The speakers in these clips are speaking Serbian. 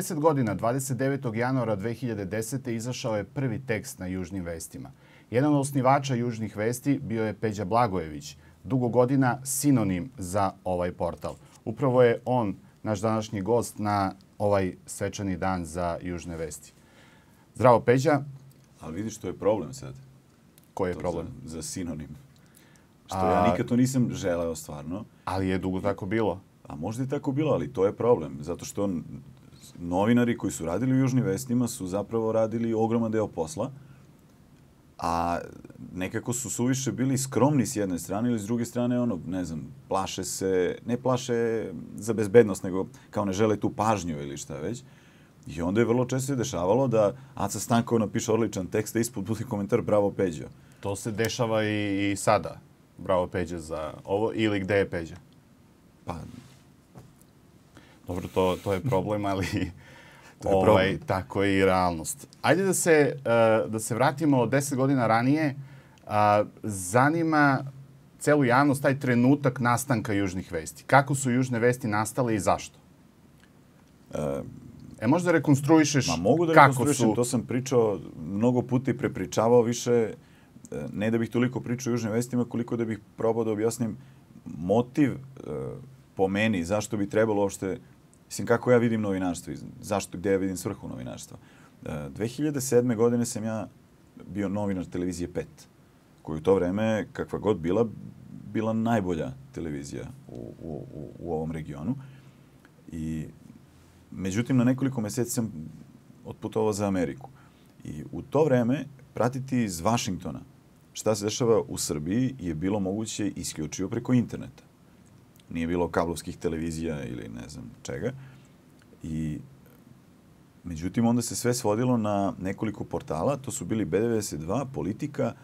Pre 10 godina, 29. januara 2010. izašao je prvi tekst na Južnim vestima. Jedan od osnivača Južnih vesti bio je Peđa Blagojević, dugo godina sinonim za ovaj portal. Upravo je on naš današnji gost na ovaj svečani dan za Južne vesti. Zdravo Peđa. Ali vidiš što je problem sad. Koji je problem? Za, za sinonim. Što A... ja nikad to nisam želeo stvarno. Ali je dugo tako bilo. A možda je tako bilo, ali to je problem. Zato što novinari koji su radili u Južnim vestima su zapravo radili ogroman deo posla, a nekako su suviše bili skromni s jedne strane ili s druge strane, ono, ne znam, plaše se, ne plaše za bezbednost, nego kao ne žele tu pažnju ili šta već. I onda je vrlo često se dešavalo da Aca Stankov napiše odličan tekst, a ispod bude komentar Bravo Peđo. To se dešava i, i sada. Bravo Peđa za ovo ili gde je Peđa? Pa, dobro, to, to je problem, ali to je ovaj, problem. tako je i realnost. Ajde da se, uh, da se vratimo 10 godina ranije. Uh, zanima celu javnost taj trenutak nastanka južnih vesti. Kako su južne vesti nastale i zašto? Uh, e, možda rekonstruišeš ma, mogu da kako su... To sam pričao mnogo puta i prepričavao više, ne da bih toliko pričao o južnim vestima, koliko da bih probao da objasnim motiv po meni, zašto bi trebalo uopšte Mislim, kako ja vidim novinarstvo zašto, gde ja vidim svrhu novinarstva. 2007. E, godine sam ja bio novinar televizije 5, koji u to vreme, kakva god bila, bila najbolja televizija u, u, u ovom regionu. I, međutim, na nekoliko meseci sam otputovao za Ameriku. I u to vreme pratiti iz Vašingtona šta se dešava u Srbiji je bilo moguće isključivo preko interneta nije bilo kablovskih televizija ili ne znam čega. I međutim, onda se sve svodilo na nekoliko portala, to su bili B92, Politika,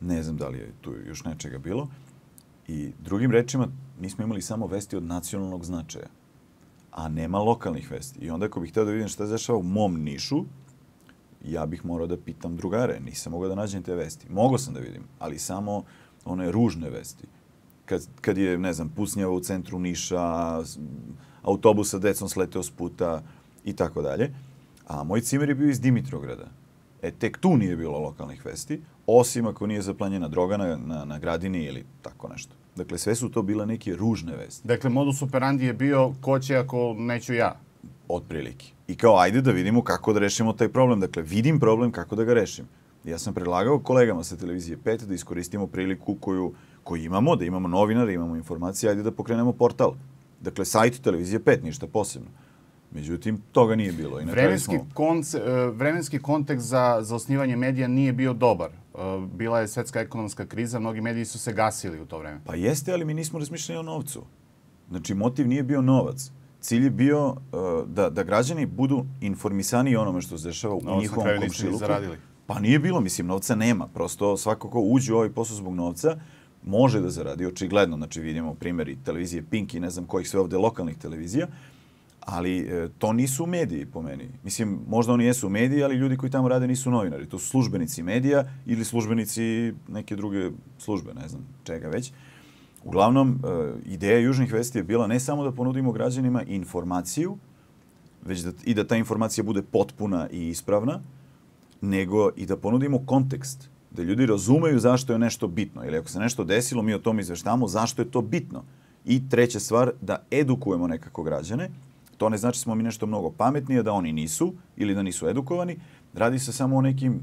ne znam da li je tu još nečega bilo. I drugim rečima, mi smo imali samo vesti od nacionalnog značaja, a nema lokalnih vesti. I onda ako bih hteo da vidim šta se dešava u mom Nišu, ja bih morao da pitam drugare, nisam mogao da nađem te vesti. Mogao sam da vidim, ali samo one ružne vesti kad, kad je, ne znam, pucnjava u centru Niša, autobus sa decom sleteo s puta i tako dalje. A moj cimer je bio iz Dimitrograda. E, tek tu nije bilo lokalnih vesti, osim ako nije zaplanjena droga na, na, na gradini ili tako nešto. Dakle, sve su to bile neke ružne vesti. Dakle, modus operandi je bio ko će ako neću ja? Otprilike. I kao, ajde da vidimo kako da rešimo taj problem. Dakle, vidim problem kako da ga rešim. Ja sam predlagao kolegama sa televizije 5 da iskoristimo priliku koju koji imamo, da imamo novinare, imamo informacije, ajde da pokrenemo portal. Dakle, sajt televizije 5, ništa posebno. Međutim, toga nije bilo. I vremenski, smo... konce, e, vremenski kontekst za, za osnivanje medija nije bio dobar. E, bila je svetska ekonomska kriza, mnogi mediji su se gasili u to vreme. Pa jeste, ali mi nismo razmišljali o novcu. Znači, motiv nije bio novac. Cilj je bio uh, da, da građani budu informisani onome što se dešava u no, njihovom komšiluku. Pa nije bilo, mislim, novca nema. Prosto svako ko uđe u ovaj posao zbog novca, može da zaradi, očigledno, znači vidimo primjeri televizije Pink i ne znam kojih sve ovde lokalnih televizija, ali e, to nisu mediji po meni. Mislim, možda oni jesu mediji, ali ljudi koji tamo rade nisu novinari. To su službenici medija ili službenici neke druge službe, ne znam čega već. Uglavnom, e, ideja Južnih vesti je bila ne samo da ponudimo građanima informaciju, već da, i da ta informacija bude potpuna i ispravna, nego i da ponudimo kontekst da ljudi razumeju zašto je nešto bitno. Ili ako se nešto desilo, mi o tom izveštamo zašto je to bitno. I treća stvar, da edukujemo nekako građane. To ne znači da smo mi nešto mnogo pametnije, da oni nisu ili da nisu edukovani. Radi se samo o nekim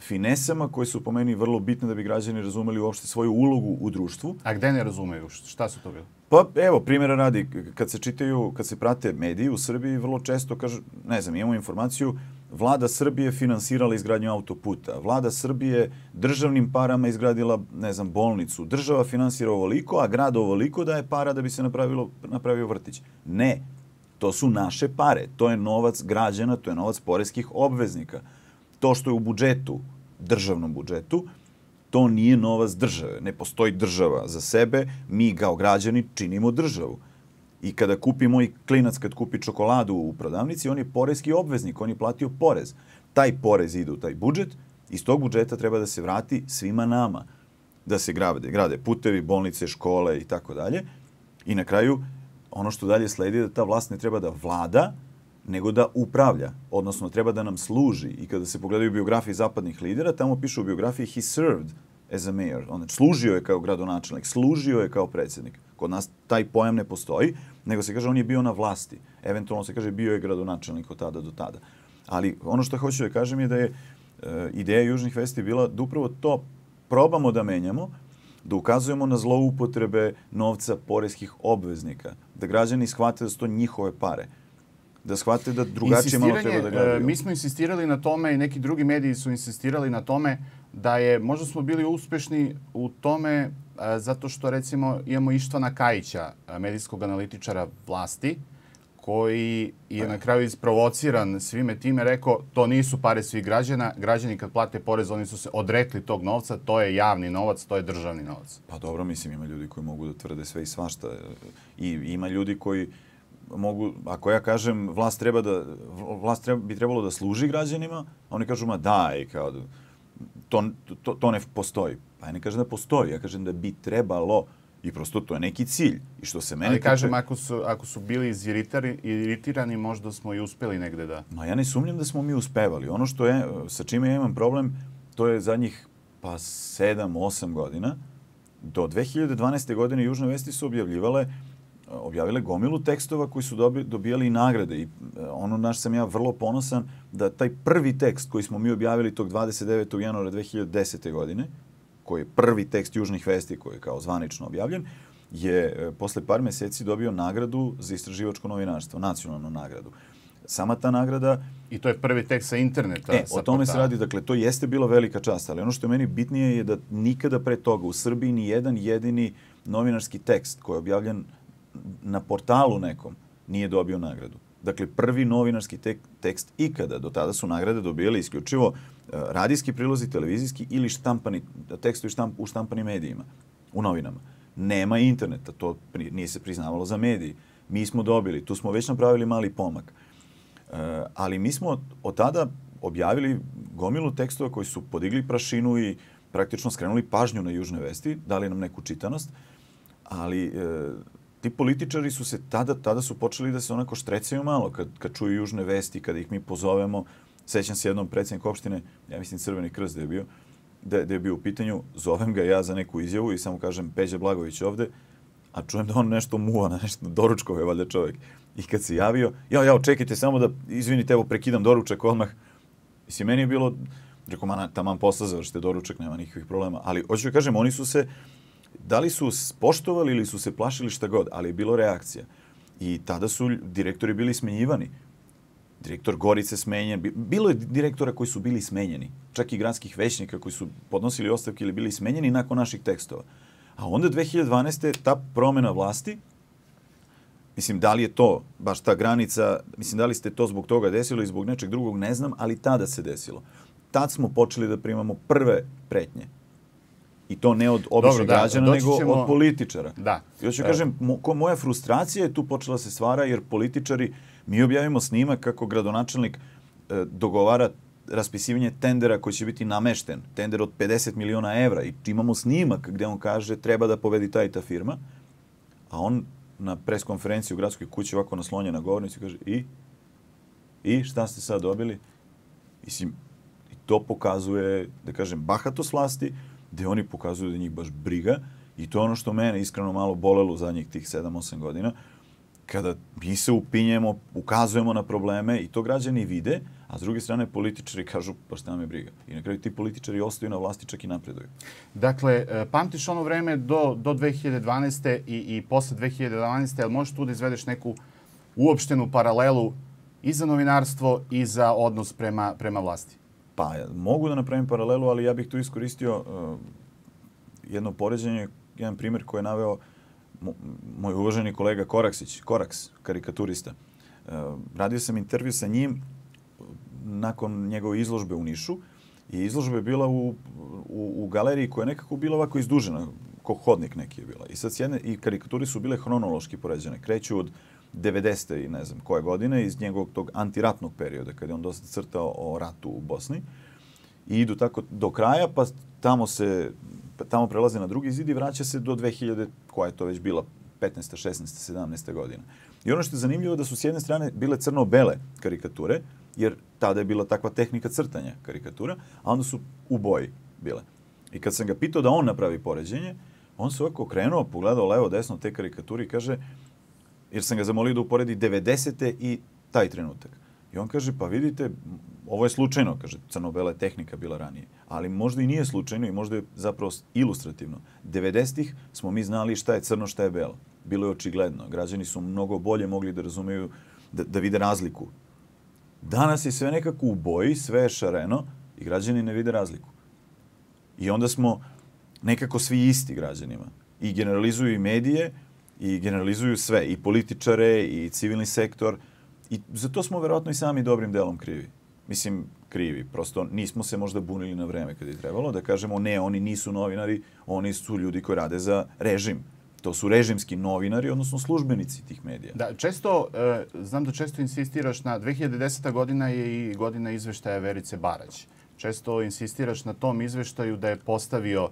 finesama koje su po meni vrlo bitne da bi građani razumeli uopšte svoju ulogu u društvu. A gde ne razumeju? Šta su to bilo? Pa evo, primjera radi, kad se čitaju, kad se prate mediji u Srbiji, vrlo često kažu, ne znam, imamo informaciju, vlada Srbije finansirala izgradnju autoputa, vlada Srbije državnim parama izgradila, ne znam, bolnicu, država finansira ovoliko, a grad ovoliko daje para da bi se napravilo, napravio vrtić. Ne, to su naše pare, to je novac građana, to je novac poreskih obveznika. To što je u budžetu, državnom budžetu, to nije novac države. Ne postoji država za sebe, mi kao građani činimo državu. I kada kupi moj klinac, kad kupi čokoladu u prodavnici, on je porezki obveznik, on je platio porez. Taj porez ide u taj budžet, iz tog budžeta treba da se vrati svima nama. Da se grade, grade putevi, bolnice, škole i tako dalje. I na kraju, ono što dalje sledi je da ta vlast ne treba da vlada, nego da upravlja, odnosno treba da nam služi. I kada se pogledaju biografije zapadnih lidera, tamo piše u biografiji he served as a mayor. On, služio je kao gradonačelnik, služio je kao predsjednik. Kod nas taj pojam ne postoji, nego se kaže on je bio na vlasti. Eventualno se kaže bio je gradonačelnik od tada do tada. Ali ono što hoću da kažem je da je e, ideja Južnih vesti bila da upravo to probamo da menjamo, da ukazujemo na zloupotrebe novca poreskih obveznika, da građani shvate da su to njihove pare, da shvate da drugačije malo treba da gledaju. E, mi smo insistirali na tome i neki drugi mediji su insistirali na tome da je, možda smo bili uspešni u tome e, zato što recimo imamo Ištvana Kajića, e, medijskog analitičara vlasti, koji je na kraju isprovociran svime time rekao to nisu pare svih građana, građani kad plate porez oni su se odrekli tog novca, to je javni novac, to je državni novac. Pa dobro, mislim ima ljudi koji mogu da tvrde sve i svašta i ima ljudi koji mogu, ako ja kažem vlast treba da, vlast treba, bi trebalo da služi građanima, oni kažu ma daj, kao da, to, to, to ne postoji. Pa ja ne kažem da postoji, ja kažem da bi trebalo i prosto to je neki cilj. I što se mene Ali kažem, tiče... ako, su, ako su bili iziritirani, iritirani, možda smo i uspeli negde da... Ma ja ne sumnjam da smo mi uspevali. Ono što je, sa čime ja imam problem, to je zadnjih pa 7-8 godina. Do 2012. godine Južne vesti su objavljivale objavile gomilu tekstova koji su dobi, dobijali i nagrade i e, ono naš sam ja vrlo ponosan da taj prvi tekst koji smo mi objavili tog 29. januara 2010. godine, koji je prvi tekst Južnih vesti koji je kao zvanično objavljen, je e, posle par meseci dobio nagradu za istraživačko novinarstvo, nacionalnu nagradu. Sama ta nagrada... I to je prvi tekst sa interneta. E, sa o tome se radi, dakle, to jeste bila velika čast, ali ono što je meni bitnije je da nikada pre toga u Srbiji ni jedan jedini novinarski tekst koji je objavljen na portalu nekom nije dobio nagradu. Dakle, prvi novinarski tek, tekst ikada, do tada su nagrade dobijali isključivo uh, radijski prilozi, televizijski ili štampani, tekstovi štamp, u štampanim medijima, u novinama. Nema interneta, to pri, nije se priznavalo za mediji. Mi smo dobili, tu smo već napravili mali pomak. Uh, ali mi smo od tada objavili gomilu tekstova koji su podigli prašinu i praktično skrenuli pažnju na južne vesti, dali nam neku čitanost, ali uh, ti političari su se tada, tada su počeli da se onako štrecaju malo kad, kad čuju južne vesti, kada ih mi pozovemo. Sećam se jednom predsjednik opštine, ja mislim Crveni krst da je bio, da, da je bio u pitanju, zovem ga ja za neku izjavu i samo kažem Peđa Blagović ovde, a čujem da on nešto muva na nešto, doručkove je valjda čovjek. I kad se javio, ja, ja, čekajte samo da, izvinite, evo, prekidam doručak odmah. Mislim, meni je bilo, rekao, man, taman posla završite doručak, nema nikakvih problema. Ali, hoću da kažem, oni su se, da li su poštovali ili su se plašili šta god, ali je bilo reakcija. I tada su direktori bili smenjivani. Direktor Gorice smenjen. Bilo je direktora koji su bili smenjeni. Čak i gradskih većnika koji su podnosili ostavke ili bili smenjeni nakon naših tekstova. A onda 2012. ta promena vlasti, mislim, da li je to, baš ta granica, mislim, da li ste to zbog toga desilo ili zbog nečeg drugog, ne znam, ali tada se desilo. Tad smo počeli da primamo prve pretnje I to ne od običnih da, građana, nego ćemo... od političara. Da. Ja ću kažem, mo, ko, moja frustracija je tu počela se stvara, jer političari, mi objavimo snimak kako gradonačelnik e, dogovara raspisivanje tendera koji će biti namešten, tender od 50 miliona evra i imamo snimak gde on kaže treba da povedi ta i ta firma, a on na preskonferenciji u gradskoj kući ovako naslonje na govornicu kaže i? I šta ste sad dobili? Mislim, i to pokazuje, da kažem, bahatost vlasti, gde oni pokazuju da njih baš briga i to je ono što mene iskreno malo bolelo zadnjih tih 7-8 godina, kada mi se upinjemo, ukazujemo na probleme i to građani vide, a s druge strane političari kažu pa šta je briga. I na kraju ti političari ostaju na vlasti čak i napreduju. Dakle, e, pamtiš ono vreme do, do 2012. i, i posle 2012. ali možeš tu da izvedeš neku uopštenu paralelu i za novinarstvo i za odnos prema, prema vlasti? Pa, mogu da napravim paralelu, ali ja bih tu iskoristio uh, jedno poređenje, jedan primjer koji je naveo moj uvaženi kolega Koraksić, Koraks, karikaturista. Uh, radio sam intervju sa njim nakon njegove izložbe u Nišu i izložba je bila u, u, u galeriji koja je nekako bila ovako izdužena, ko hodnik neki je bila. I sad jedne, i karikaturi su bile hronološki poređene. Kreću od 90. i ne znam koje godine iz njegovog tog antiratnog perioda kada je on dosta crtao o ratu u Bosni i idu tako do kraja pa tamo se tamo prelaze na drugi zid i vraća se do 2000 koja je to već bila 15. 16. 17. godina. I ono što je zanimljivo da su s jedne strane bile crno-bele karikature, jer tada je bila takva tehnika crtanja karikatura, a onda su u boji bile. I kad sam ga pitao da on napravi poređenje, on se ovako okrenuo, pogledao levo, desno te karikature i kaže, jer sam ga zamolio da uporedi 90. i taj trenutak. I on kaže, pa vidite, ovo je slučajno, kaže, crno-bela tehnika bila ranije. Ali možda i nije slučajno i možda je zapravo ilustrativno. 90-ih smo mi znali šta je crno, šta je belo. Bilo je očigledno. Građani su mnogo bolje mogli da razumeju, da, da vide razliku. Danas je sve nekako u boji, sve je šareno i građani ne vide razliku. I onda smo nekako svi isti građanima. I generalizuju i medije, i generalizuju sve, i političare, i civilni sektor. I za to smo verovatno i sami dobrim delom krivi. Mislim, krivi. Prosto nismo se možda bunili na vreme kad je trebalo da kažemo ne, oni nisu novinari, oni su ljudi koji rade za režim. To su režimski novinari, odnosno službenici tih medija. Da, često, e, znam da često insistiraš na 2010. godina je i godina izveštaja Verice Barać. Često insistiraš na tom izveštaju da je postavio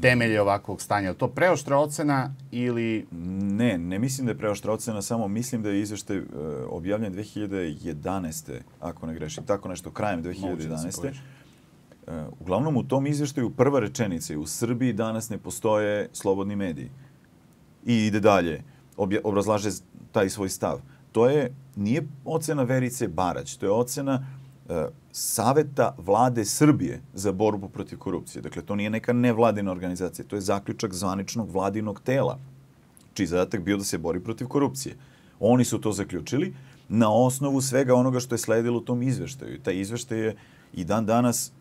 temelje ovakvog stanja. Je to preoštra ocena ili... Ne, ne mislim da je preoštra ocena, samo mislim da je izveštaj uh, objavljen 2011. ako ne grešim, tako nešto, krajem 2011. Da uh, uglavnom u tom izveštaju prva rečenica je u Srbiji danas ne postoje slobodni mediji. I ide dalje, obja, obrazlaže taj svoj stav. To je, nije ocena Verice Barać, to je ocena uh, Saveta vlade Srbije za borbu protiv korupcije. Dakle, to nije neka nevladina organizacija, to je zaključak zvaničnog vladinog tela, čiji zadatak bio da se bori protiv korupcije. Oni su to zaključili na osnovu svega onoga što je sledilo u tom izveštaju. Taj izveštaj je i dan danas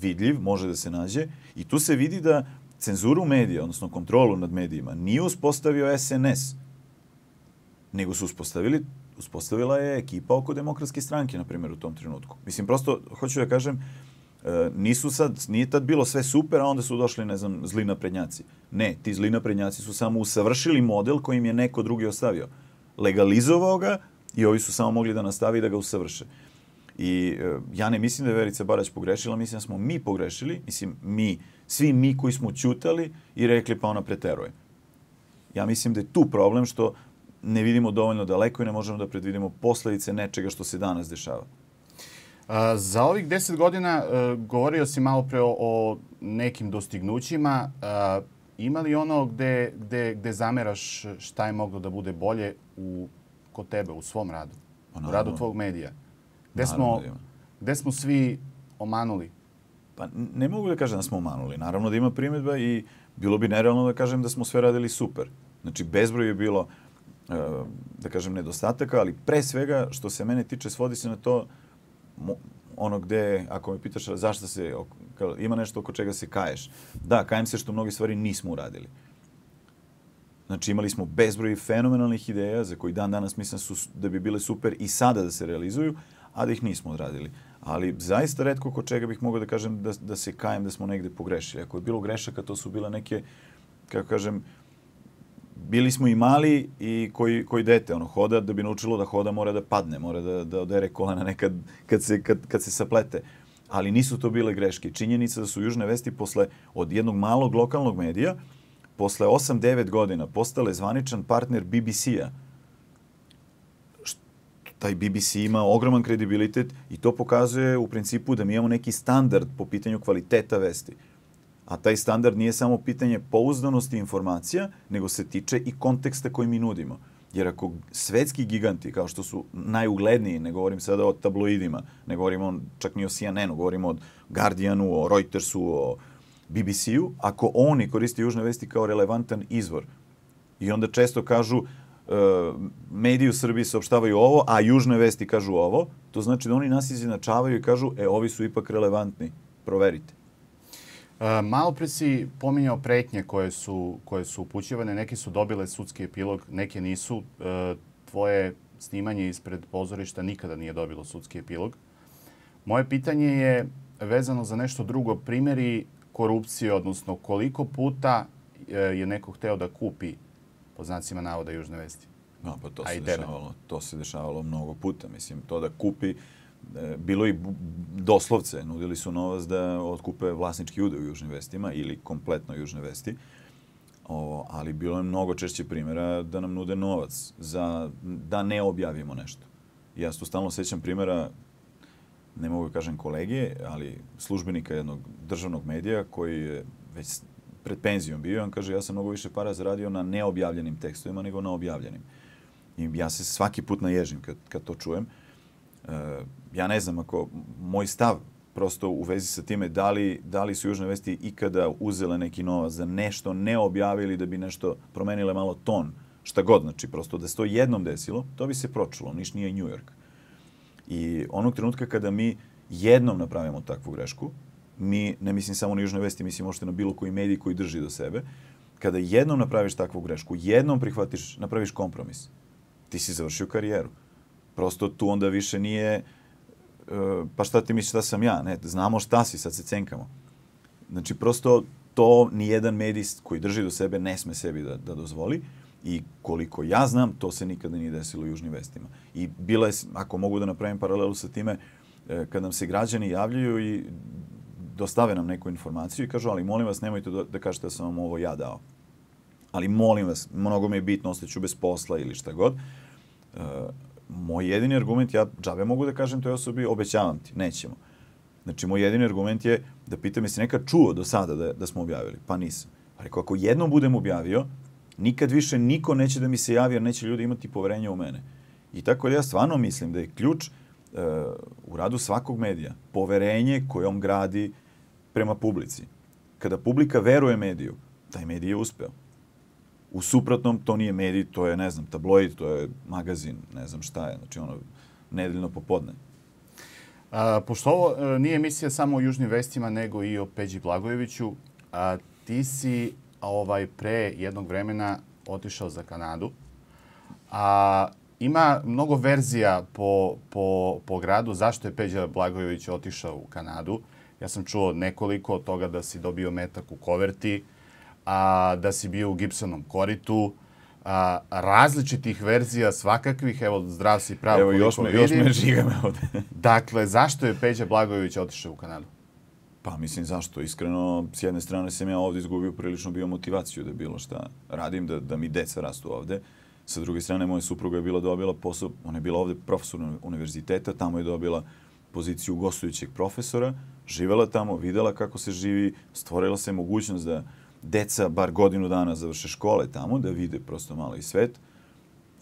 vidljiv, može da se nađe, i tu se vidi da cenzuru medija, odnosno kontrolu nad medijima, nije uspostavio SNS, nego su uspostavili uspostavila je ekipa oko demokratske stranke, na primjer, u tom trenutku. Mislim, prosto, hoću da kažem, e, nisu sad, nije tad bilo sve super, a onda su došli, ne znam, zli naprednjaci. Ne, ti zli naprednjaci su samo usavršili model kojim je neko drugi ostavio. Legalizovao ga i ovi su samo mogli da nastavi da ga usavrše. I e, ja ne mislim da je Verica Barać pogrešila, mislim da smo mi pogrešili, mislim mi, svi mi koji smo ćutali i rekli pa ona preteruje. Ja mislim da je tu problem što ne vidimo dovoljno daleko i ne možemo da predvidimo posledice nečega što se danas dešava. A, za ovih deset godina a, e, govorio si malo pre o, o nekim dostignućima. A, ima li ono gde, gde, gde zameraš šta je moglo da bude bolje u, kod tebe, u svom radu? Pa, u radu tvog medija? Gde smo, da gde smo svi omanuli? Pa ne mogu da kažem da smo omanuli. Naravno da ima primetba i bilo bi nerealno da kažem da smo sve radili super. Znači, bezbroj je bilo da kažem, nedostataka, ali pre svega, što se mene tiče, svodi se na to ono gde, ako me pitaš zašto se, ima nešto oko čega se kaješ. Da, kajem se što mnogi stvari nismo uradili. Znači imali smo bezbroj fenomenalnih ideja za koji dan danas mislim su, da bi bile super i sada da se realizuju, a da ih nismo odradili. Ali zaista redko oko čega bih mogao da kažem da, da se kajem da smo negde pogrešili. Ako je bilo grešaka, to su bila neke, kako kažem, bili smo i mali i koji, koji dete, ono, hoda, da bi naučilo da hoda mora da padne, mora da, da odere kolena nekad kad se, kad, kad se saplete. Ali nisu to bile greške. Činjenica da su Južne vesti posle od jednog malog lokalnog medija, posle 8-9 godina postale zvaničan partner BBC-a. Taj BBC ima ogroman kredibilitet i to pokazuje u principu da mi imamo neki standard po pitanju kvaliteta vesti. A taj standard nije samo pitanje pouzdanosti informacija, nego se tiče i konteksta koji mi nudimo. Jer ako svetski giganti, kao što su najugledniji, ne govorim sada o tabloidima, ne govorimo čak ni o CNN-u, govorimo o Guardianu, o Reutersu, o BBC-u, ako oni koriste južne vesti kao relevantan izvor i onda često kažu uh, mediji u Srbiji saopštavaju ovo, a južne vesti kažu ovo, to znači da oni nas izinačavaju i kažu, e, ovi su ipak relevantni, proverite. E, malo pre si pominjao pretnje koje su, koje su upućivane. Neke su dobile sudski epilog, neke nisu. E, tvoje snimanje ispred pozorišta nikada nije dobilo sudski epilog. Moje pitanje je vezano za nešto drugo. Primjeri korupcije, odnosno koliko puta e, je neko hteo da kupi, po znacima navoda, Južne vesti? No, pa to se, dešavalo, to se dešavalo mnogo puta. Mislim, to da kupi bilo i doslovce, nudili su novac da otkupe vlasnički ude u Južnim vestima ili kompletno Južne vesti. Ovo, ali bilo je mnogo češće primjera da nam nude novac za da ne objavimo nešto. Ja se stalno sećam primjera, ne mogu da kažem kolege, ali službenika jednog državnog medija koji je već pred penzijom bio, on kaže ja sam mnogo više para zaradio na neobjavljenim tekstovima nego na objavljenim. I ja se svaki put naježim kad, kad to čujem. E, ja ne znam ako moj stav prosto u vezi sa time da li, da li su Južne vesti ikada uzele neki novac za nešto ne objavili da bi nešto promenile malo ton, šta god, znači prosto da se to jednom desilo, to bi se pročulo, niš nije New York. I onog trenutka kada mi jednom napravimo takvu grešku, mi, ne mislim samo na Južne vesti, mislim možete na bilo koji medij koji drži do sebe, kada jednom napraviš takvu grešku, jednom prihvatiš, napraviš kompromis, ti si završio karijeru. Prosto tu onda više nije E, pa šta ti misliš šta sam ja? Ne, znamo šta si, sad se cenkamo. Znači, prosto to ni jedan medij koji drži do sebe ne sme sebi da, da dozvoli i koliko ja znam, to se nikada nije desilo u Južnim vestima. I bila je, ako mogu da napravim paralelu sa time, e, kad nam se građani javljaju i dostave nam neku informaciju i kažu, ali molim vas, nemojte da, da kažete da sam vam ovo ja dao. Ali molim vas, mnogo mi je bitno, ostaću bez posla ili šta god. Moj jedini argument, ja džabe mogu da kažem toj osobi, obećavam ti, nećemo. Znači, moj jedini argument je da pitam jesi nekad čuo do sada da, da smo objavili. Pa nisam. Pa rekao, ako jednom budem objavio, nikad više niko neće da mi se javi, jer neće ljudi imati poverenja u mene. I tako da ja stvarno mislim da je ključ uh, u radu svakog medija poverenje koje on gradi prema publici. Kada publika veruje mediju, taj medij je uspeo. U suprotnom, to nije medij, to je, ne znam, tabloid, to je magazin, ne znam šta je, znači ono, nedeljno popodne. A, pošto ovo e, nije emisija samo o južnim vestima, nego i o Peđi Blagojeviću, a, ti si ovaj pre jednog vremena otišao za Kanadu. A, ima mnogo verzija po, po, po gradu zašto je Peđa Blagojević otišao u Kanadu. Ja sam čuo nekoliko od toga da si dobio metak u koverti, a, da si bio u Gibsonom koritu, a, različitih verzija svakakvih, evo zdrav si pravo Evo još me, još me žiga me ovde. dakle, zašto je Peđa Blagojević otišao u Kanadu? Pa mislim zašto? Iskreno, s jedne strane sam ja ovde izgubio prilično bio motivaciju da bilo šta radim, da, da mi deca rastu ovde. Sa druge strane, moja supruga je bila dobila posao, ona je bila ovde profesor univerziteta, tamo je dobila poziciju gostujućeg profesora, živela tamo, videla kako se živi, stvorila se mogućnost da deca bar godinu dana završe škole tamo, da vide prosto malo i svet.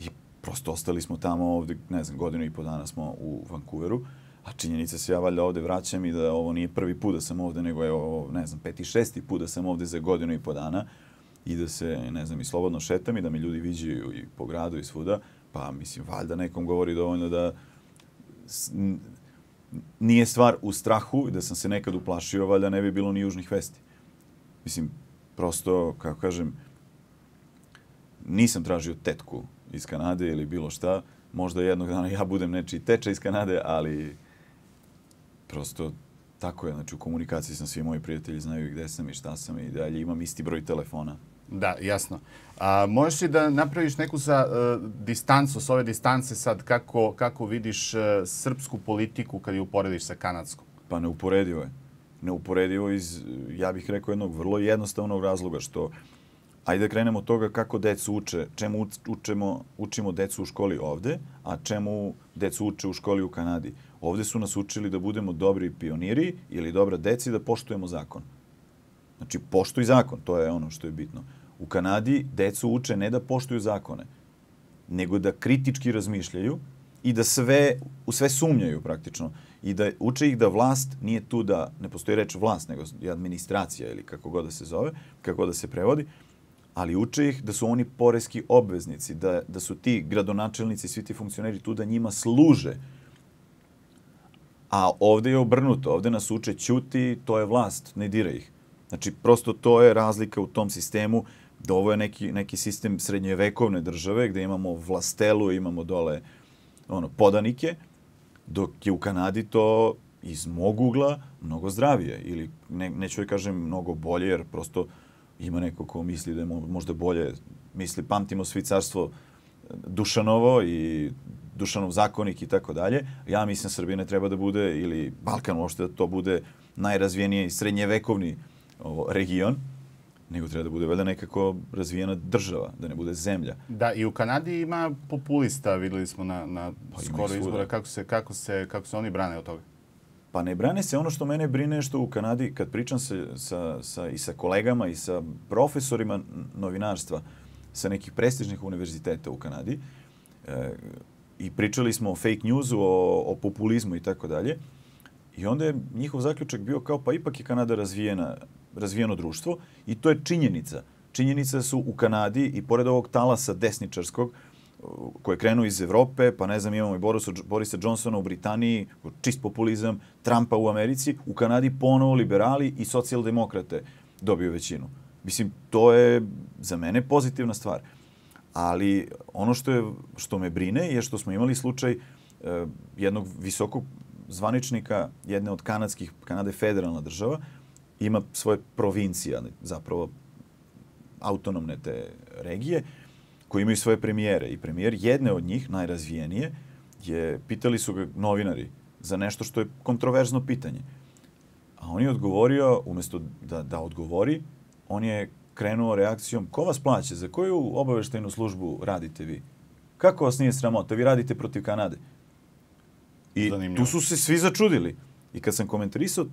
I prosto ostali smo tamo ovde, ne znam, godinu i po dana smo u Vancouveru. A činjenica se ja valjda ovde vraćam i da ovo nije prvi put da sam ovde, nego je ovo, ne znam, peti, šesti put da sam ovde za godinu i po dana i da se, ne znam, i slobodno šetam i da mi ljudi viđaju i po gradu i svuda. Pa, mislim, valjda nekom govori dovoljno da nije stvar u strahu i da sam se nekad uplašio, valjda ne bi bilo ni južnih vesti. Mislim, prosto, kako kažem, nisam tražio tetku iz Kanade ili bilo šta. Možda jednog dana ja budem nečiji teča iz Kanade, ali prosto tako je. Znači, u komunikaciji sam svi moji prijatelji znaju gde sam i šta sam i dalje imam isti broj telefona. Da, jasno. A, možeš li da napraviš neku sa uh, distancu, s ove distance sad, kako, kako vidiš uh, srpsku politiku kad je uporediš sa kanadskom? Pa neuporedivo je neuporedivo iz, ja bih rekao, jednog vrlo jednostavnog razloga, što ajde da krenemo od toga kako decu uče, čemu učemo, učimo decu u školi ovde, a čemu decu uče u školi u Kanadi. Ovde su nas učili da budemo dobri pioniri ili dobra deci da poštujemo zakon. Znači, poštuj zakon, to je ono što je bitno. U Kanadi decu uče ne da poštuju zakone, nego da kritički razmišljaju i da sve, u sve sumnjaju praktično i da uče ih da vlast nije tu da, ne postoji reč vlast, nego administracija ili kako god da se zove, kako god da se prevodi, ali uče ih da su oni poreski obveznici, da, da su ti gradonačelnici, svi ti funkcioneri tu da njima služe. A ovde je obrnuto, ovde nas uče ćuti, to je vlast, ne dira ih. Znači, prosto to je razlika u tom sistemu, da ovo je neki, neki sistem srednjevekovne države, gde imamo vlastelu, imamo dole ono, podanike, dok je u Kanadi to iz mog ugla mnogo zdravije ili ne, neću da kažem mnogo bolje jer prosto ima neko ko misli da je možda bolje misli pamtimo svi carstvo Dušanovo i Dušanov zakonik i tako dalje. Ja mislim Srbija ne treba da bude ili Balkan uopšte da to bude najrazvijeniji srednjevekovni ovo, region nego treba da bude valjda nekako razvijena država, da ne bude zemlja. Da, i u Kanadi ima populista, videli smo na, na Pa skoro izbora, kako se, kako, se, kako se oni brane od toga. Pa ne brane se ono što mene brine je što u Kanadi, kad pričam se sa, sa, i sa kolegama i sa profesorima novinarstva sa nekih prestižnih univerziteta u Kanadi, e, i pričali smo o fake newsu, o, o populizmu i tako dalje, i onda je njihov zaključak bio kao pa ipak je Kanada razvijena, razvijeno društvo i to je činjenica. Činjenica su u Kanadi i pored ovog talasa desničarskog, koji je krenuo iz Evrope, pa ne znam, imamo i Borisa, Borisa Johnsona u Britaniji, čist populizam, Trumpa u Americi, u Kanadi ponovo liberali i socijaldemokrate dobiju većinu. Mislim, to je za mene pozitivna stvar. Ali ono što, je, što me brine je što smo imali slučaj eh, jednog visokog zvaničnika jedne od kanadskih, Kanada je federalna država, ima svoje provincije, zapravo autonomne te regije, koji imaju svoje premijere. I premijer jedne od njih, najrazvijenije, je, pitali su ga novinari za nešto što je kontroverzno pitanje. A on je odgovorio, umesto da, da odgovori, on je krenuo reakcijom, ko vas plaća, za koju obaveštajnu službu radite vi? Kako vas nije sramota? Vi radite protiv Kanade. I Zanimljivo. tu su se svi začudili. I kad sam komentarisao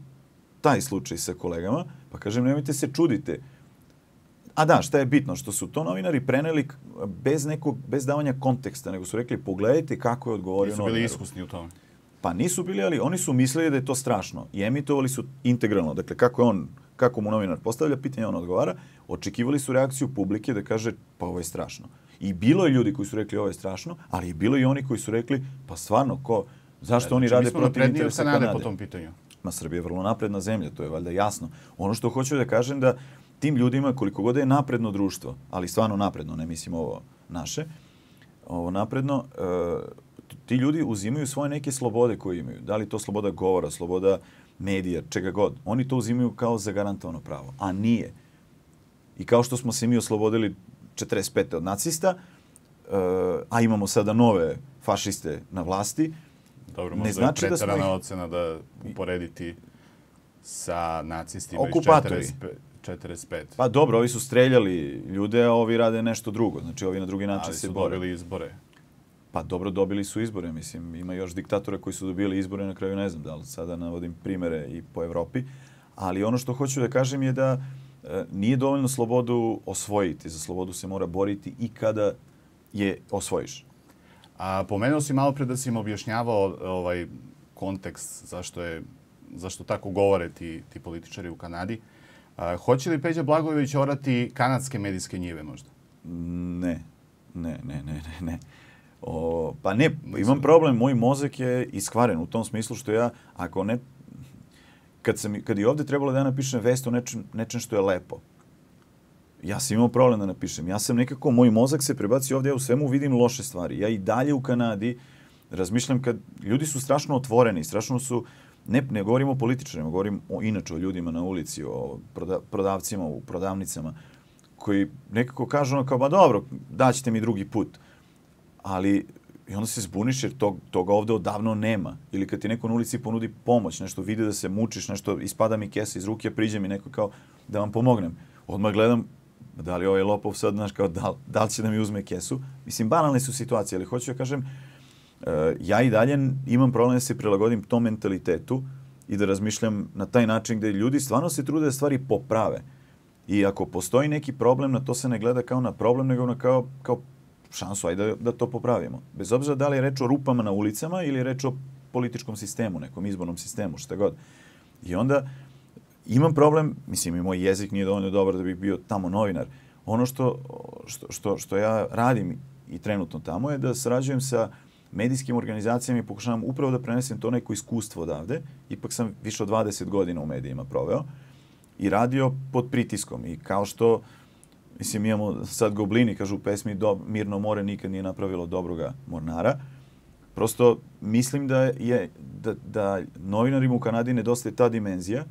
taj slučaj sa kolegama, pa kažem, nemojte se čudite. A da, šta je bitno? Što su to novinari preneli bez nekog, bez davanja konteksta, nego su rekli, pogledajte kako je odgovorio Nisu bili novinaru. iskusni u tome. Pa nisu bili, ali oni su mislili da je to strašno. I emitovali su integralno. Dakle, kako je on, kako mu novinar postavlja pitanje, on odgovara. Očekivali su reakciju publike da kaže, pa ovo je strašno. I bilo je ljudi koji su rekli ovo je strašno, ali je bilo i oni koji su rekli, pa stvarno, ko, zašto oni Znači, rade mi smo protiv napredniji od interesa Kanade Kanade? po tom pitanju. Ma Srbija je vrlo napredna zemlja, to je valjda jasno. Ono što hoću da kažem da tim ljudima, koliko god je napredno društvo, ali stvarno napredno, ne mislim ovo naše, ovo napredno, e, ti ljudi uzimaju svoje neke slobode koje imaju. Da li to sloboda govora, sloboda medija, čega god. Oni to uzimaju kao zagarantovano pravo, a nije. I kao što smo se mi oslobodili 45. od nacista, e, a imamo sada nove fašiste na vlasti, Dobro, Ne možda znači je da pretarana ih- ocena da uporediti sa nacistima Okupatori. iz 45. 45. Pa dobro, ovi su streljali ljude, a ovi rade nešto drugo. Znači, ovi na drugi način ali se su bore. dobili izbore. Pa dobro, dobili su izbore, mislim. Ima još diktatora koji su dobili izbore na kraju, ne znam da li sada navodim primere i po Evropi. Ali ono što hoću da kažem je da e, nije dovoljno slobodu osvojiti. Za slobodu se mora boriti i kada je osvojiš. A pomenuo si malo pre da si im objašnjavao ovaj kontekst zašto je zašto tako govore ti, ti političari u Kanadi. A, hoće li Peđa Blagojević orati kanadske medijske njive možda? Ne, ne, ne, ne, ne, ne. O, pa ne, imam problem, moj mozak je iskvaren u tom smislu što ja, ako ne, kad, sam, kad je ovde trebalo da ja napišem vest o nečem, nečem što je lepo, ja sam imao problem da napišem. Ja sam nekako, moj mozak se prebacio ovde, ja u svemu vidim loše stvari. Ja i dalje u Kanadi razmišljam kad, ljudi su strašno otvoreni, strašno su, ne, ne govorim o političarima, govorim o, inače o ljudima na ulici, o proda, prodavcima u prodavnicama, koji nekako kažu ono kao, ba dobro, daćete mi drugi put. Ali, i onda se zbuniš jer tog, toga ovde odavno nema. Ili kad ti neko na ulici ponudi pomoć, nešto vide da se mučiš, nešto ispada mi kesa iz ruke, priđe mi neko kao da vam pomognem. Odmah gledam, da li ovaj lopov sad, znaš, kao da, da li će da mi uzme kesu. Mislim, banalne su situacije, ali hoću da kažem, e, ja i dalje imam problem da se prilagodim tom mentalitetu i da razmišljam na taj način gde ljudi stvarno se trude da stvari poprave. I ako postoji neki problem, na to se ne gleda kao na problem, nego na kao, kao šansu, ajde da, da to popravimo. Bez obzira da li je reč o rupama na ulicama ili je reč o političkom sistemu, nekom izbornom sistemu, šta god. I onda imam problem, mislim i moj jezik nije dovoljno dobar da bih bio tamo novinar. Ono što, što, što, što ja radim i trenutno tamo je da sarađujem sa medijskim organizacijama i pokušavam upravo da prenesem to neko iskustvo odavde. Ipak sam više od 20 godina u medijima proveo i radio pod pritiskom. I kao što, mislim, imamo sad goblini, kažu u pesmi do, Mirno more nikad nije napravilo dobroga mornara. Prosto mislim da je da, da novinarima u Kanadi nedostaje ta dimenzija,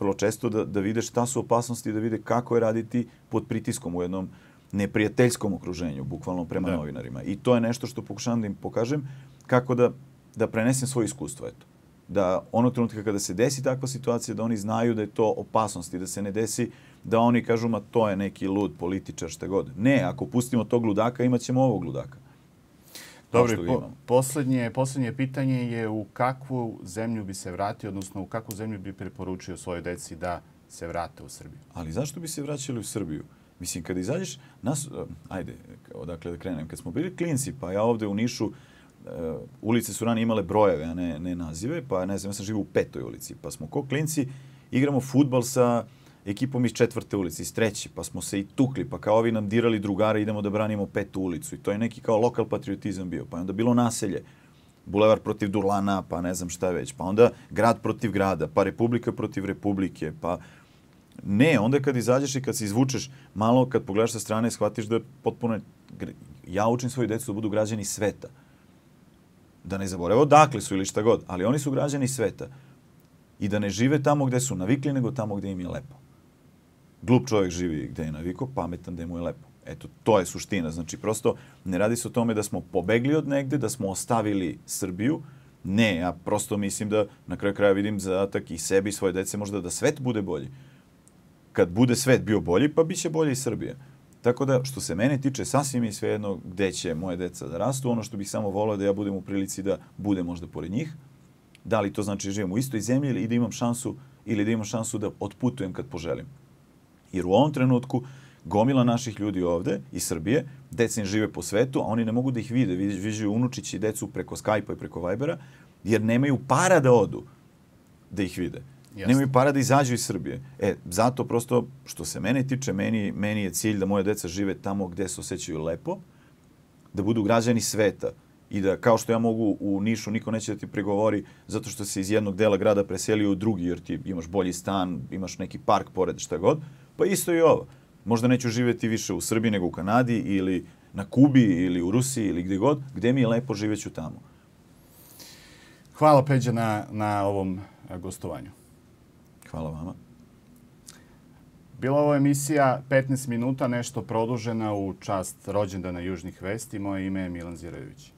vrlo često da, da vide šta su opasnosti, da vide kako je raditi pod pritiskom u jednom neprijateljskom okruženju, bukvalno prema Da. novinarima. I to je nešto što pokušavam da im pokažem kako da, da prenesem svoje iskustvo. Eto. Da onog trenutka kada se desi takva situacija, da oni znaju da je to opasnost i da se ne desi da oni kažu ma to je neki lud političar šta god. Ne, ako pustimo tog ludaka imat ćemo ovog ludaka. Dobro, po, poslednje, poslednje pitanje je u kakvu zemlju bi se vratio, odnosno u kakvu zemlju bi preporučio svojoj deci da se vrate u Srbiju? Ali zašto bi se vraćali u Srbiju? Mislim, kad izađeš, nas, eh, ajde, odakle da krenem, kad smo bili klinci, pa ja ovde u Nišu, uh, ulice su ranije imale brojeve, a ne, ne nazive, pa ne znam, ja sam živio u petoj ulici, pa smo ko klinci igramo futbal sa ekipom iz četvrte ulice, iz treće, pa smo se i tukli, pa kao ovi nam dirali drugare, idemo da branimo petu ulicu i to je neki kao lokal patriotizam bio, pa je onda bilo naselje, bulevar protiv Durlana, pa ne znam šta već, pa onda grad protiv grada, pa republika protiv republike, pa Ne, onda kad izađeš i kad se izvučeš malo, kad pogledaš sa strane, shvatiš da potpuno... Ja učim svoju decu da budu građani sveta. Da ne zaborave odakle su ili šta god, ali oni su građani sveta. I da ne žive tamo gde su navikli, nego tamo gde im je lepo. Glup čovjek živi gde je naviko, pametan gde mu je lepo. Eto, to je suština. Znači, prosto ne radi se o tome da smo pobegli od negde, da smo ostavili Srbiju. Ne, ja prosto mislim da na kraju kraja vidim zadatak i sebi i svoje dece možda da svet bude bolji kad bude svet bio bolji, pa bit će bolje i Srbija. Tako da, što se mene tiče, sasvim je svejedno gde će moje deca da rastu. Ono što bih samo volao da ja budem u prilici da budem možda pored njih. Da li to znači da živim u istoj zemlji ili da imam šansu ili da imam šansu da otputujem kad poželim. Jer u ovom trenutku gomila naših ljudi ovde iz Srbije, deca im žive po svetu, a oni ne mogu da ih vide. Viđaju unučići decu preko Skype-a i preko Vibera, jer nemaju para da odu da ih vide. Jasne. Nemaju para da izađu iz Srbije. E, zato prosto, što se mene tiče, meni, meni je cilj da moje deca žive tamo gde se osjećaju lepo, da budu građani sveta i da kao što ja mogu u Nišu, niko neće da ti pregovori zato što se iz jednog dela grada preselio u drugi jer ti imaš bolji stan, imaš neki park pored šta god, pa isto i ovo. Možda neću živeti više u Srbiji nego u Kanadi ili na Kubi ili u Rusiji ili gde god, gde mi je lepo živeću tamo. Hvala Peđa na, na ovom gostovanju. Hvala vama. Bila ovo emisija 15 minuta, nešto produžena u čast rođendana Južnih vesti. Moje ime je Milan Zirojević.